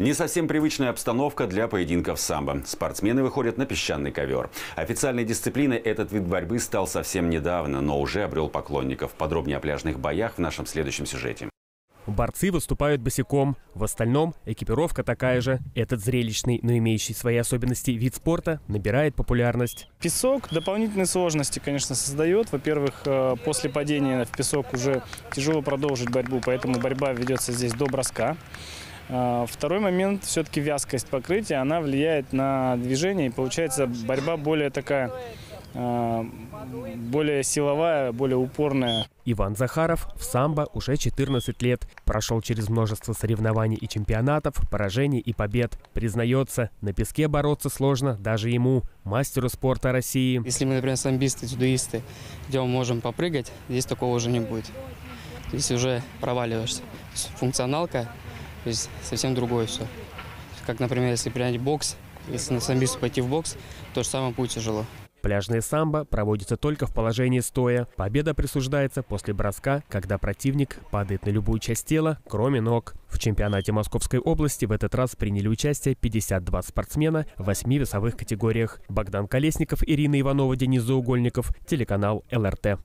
Не совсем привычная обстановка для поединков самбо. Спортсмены выходят на песчаный ковер. Официальной дисциплиной этот вид борьбы стал совсем недавно, но уже обрел поклонников. Подробнее о пляжных боях в нашем следующем сюжете. Борцы выступают босиком. В остальном экипировка такая же. Этот зрелищный, но имеющий свои особенности вид спорта набирает популярность. Песок дополнительные сложности, конечно, создает. Во-первых, э, после падения в песок уже тяжело продолжить борьбу, поэтому борьба ведется здесь до броска. Э, второй момент, все-таки вязкость покрытия, она влияет на движение, и получается борьба более такая э, более силовая, более упорная. Иван Захаров в самбо уже 14 лет. Прошел через множество соревнований и чемпионатов, поражений и побед. Признается, на песке бороться сложно даже ему, мастеру спорта России. Если мы, например, самбисты, дзюдоисты, где мы можем попрыгать, здесь такого уже не будет. Здесь уже проваливаешься. Функционалка, то есть совсем другое все. Как, например, если принять бокс, если на самбисту пойти в бокс, то же самое будет тяжело. Пляжное самбо проводится только в положении стоя. Победа присуждается после броска, когда противник падает на любую часть тела, кроме ног. В чемпионате Московской области в этот раз приняли участие 52 спортсмена в восьми весовых категориях. Богдан Колесников, Ирина Иванова, Денис Заугольников, телеканал ЛРТ.